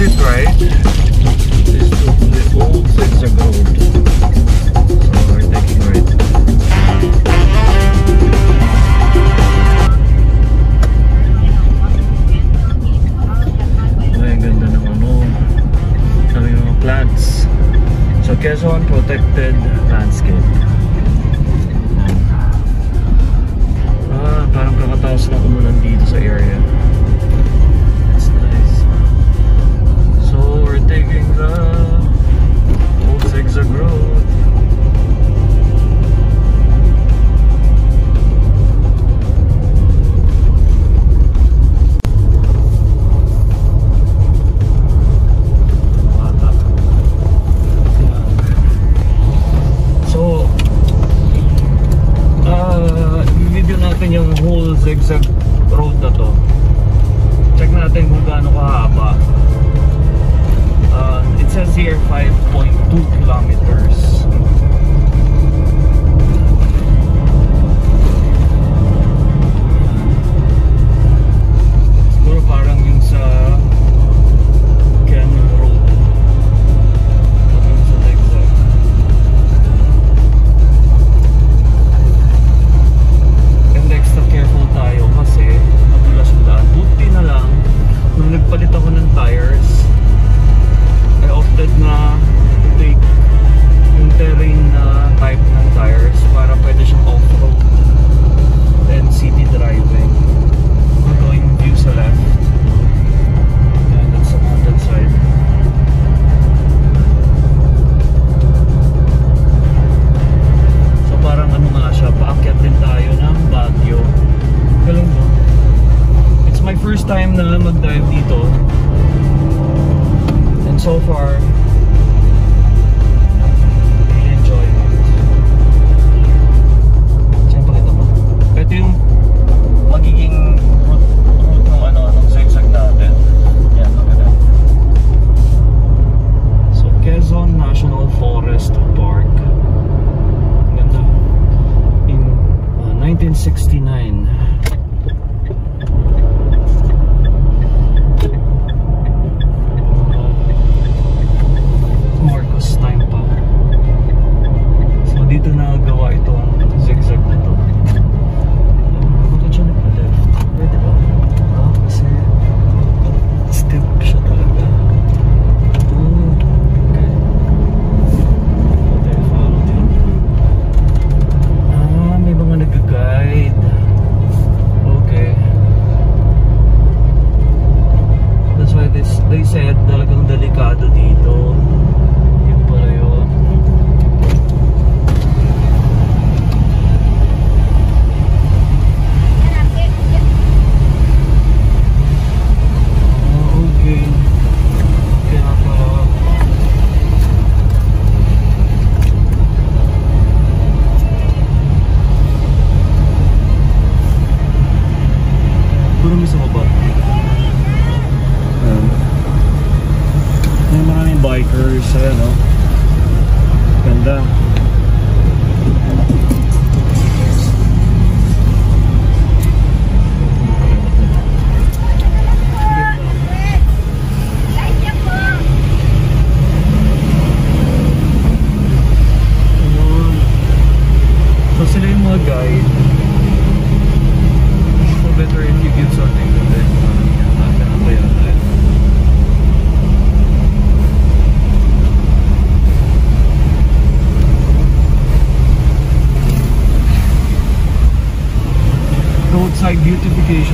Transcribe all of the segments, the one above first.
is right? These old things are gold. Right. Ganda oh. plants. So Quezon Protected Landscape. zigzag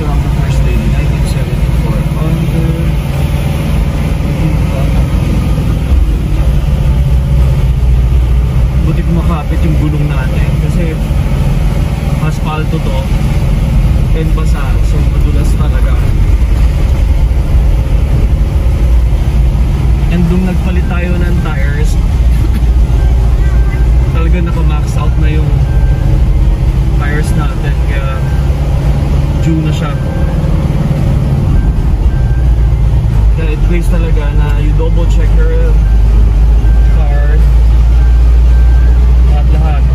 also ang First Lady 1974 on the buti kumakapit yung gulong natin kasi asfalto to and basa so madulas talaga. And nung nagpalit tayo ng tires talaga naka max out na yung tires natin kaya due na siya. Kaya it pays talaga na you double check your card. Lahat lahat.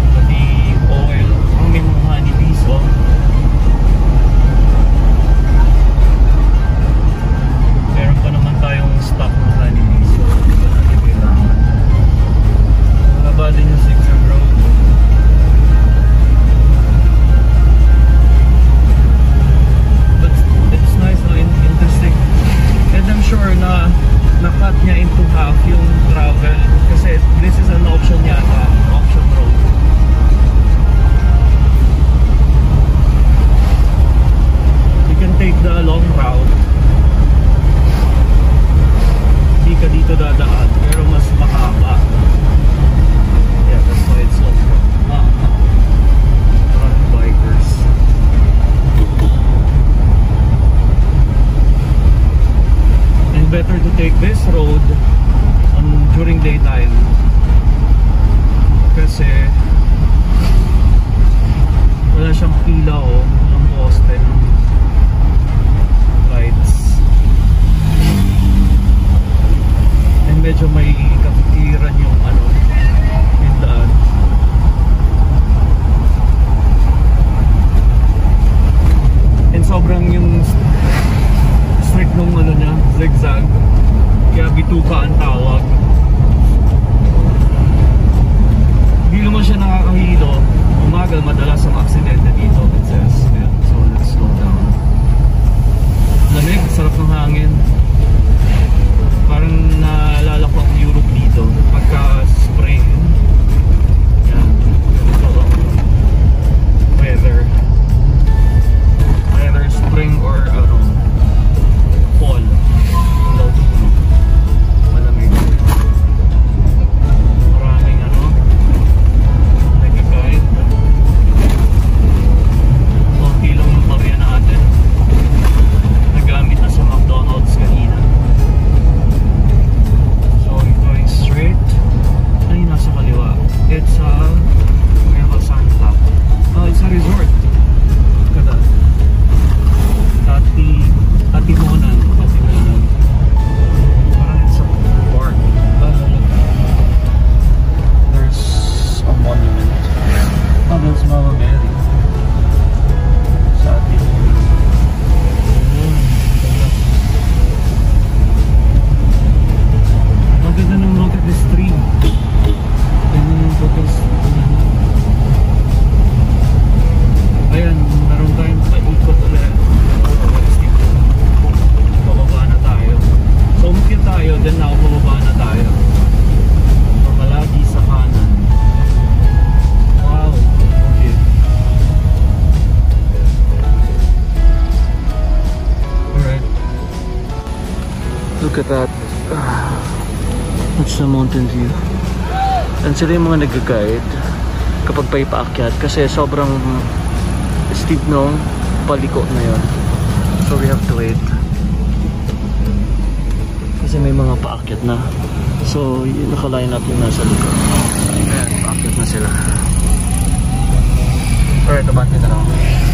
route. Hindi ka dito dadaan pero mas mahaba. Yeah that's why it's bikers. And better to take this Look at that. Ah, it's the mountain view. And sila yung mga nag-guide kapag pa'y paakyat kasi sobrang steep nung paliko na yun. So we have to wait. Kasi may mga paakyat na. So nakalayan natin nasa likod. Ayan, paakyat na sila. Alright, abante na lang.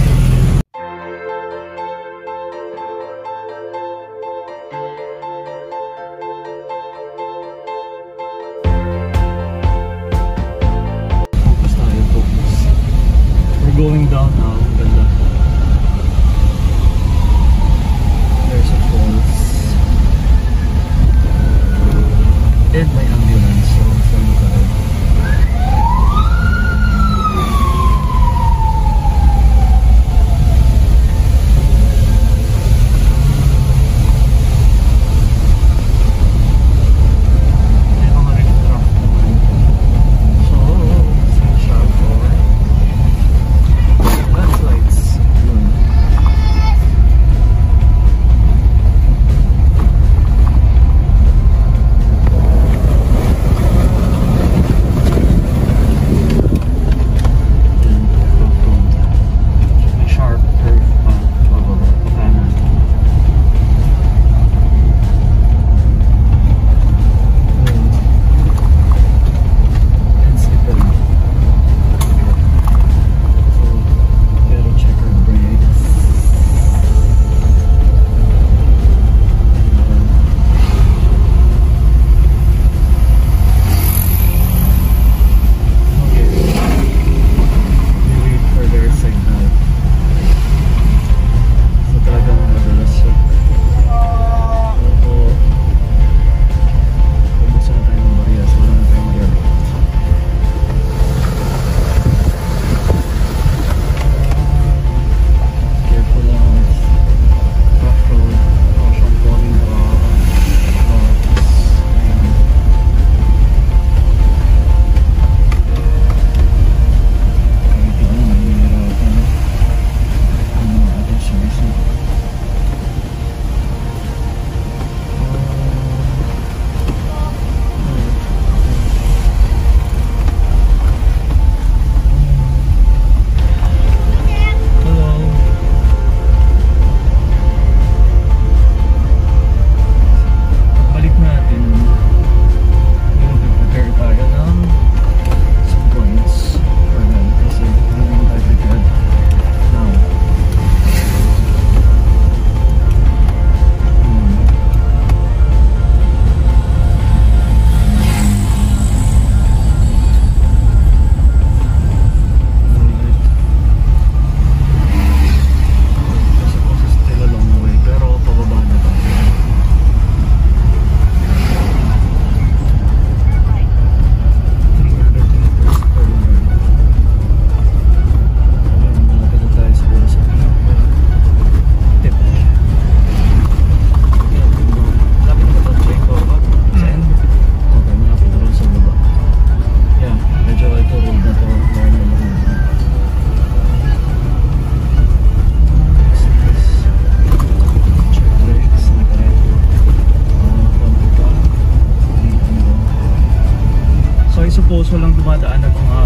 Poso lang dumadaan ng mga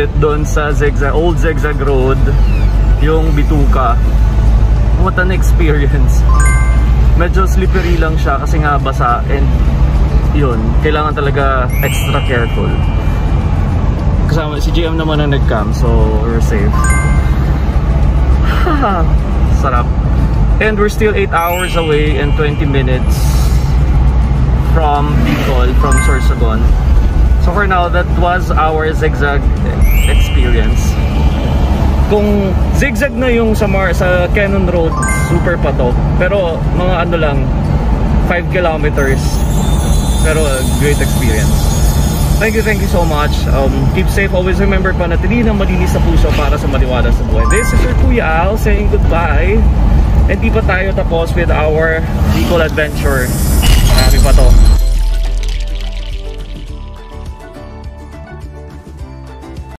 we made it doon sa zigzag, old zigzag road, yung Bituka. What an experience. Medyo slippery lang siya kasi nga basa and yun, kailangan talaga extra careful. Kasama si GM naman ang nag-cam so we're safe. Sarap. And we're still 8 hours away and 20 minutes from Bicol, from Sorsogon. So for now, that was our zigzag experience. Kung zigzag na yung sa, Mar sa Cannon Road, super pa to. Pero mga ano lang, 5 kilometers. Pero great experience. Thank you, thank you so much. Um, keep safe. Always remember, panatili ng malinis sa puso para sa maliwalas sa buhay. This is your Kuya Al saying goodbye. And di pa tayo tapos with our Bicol adventure. Marami pa to.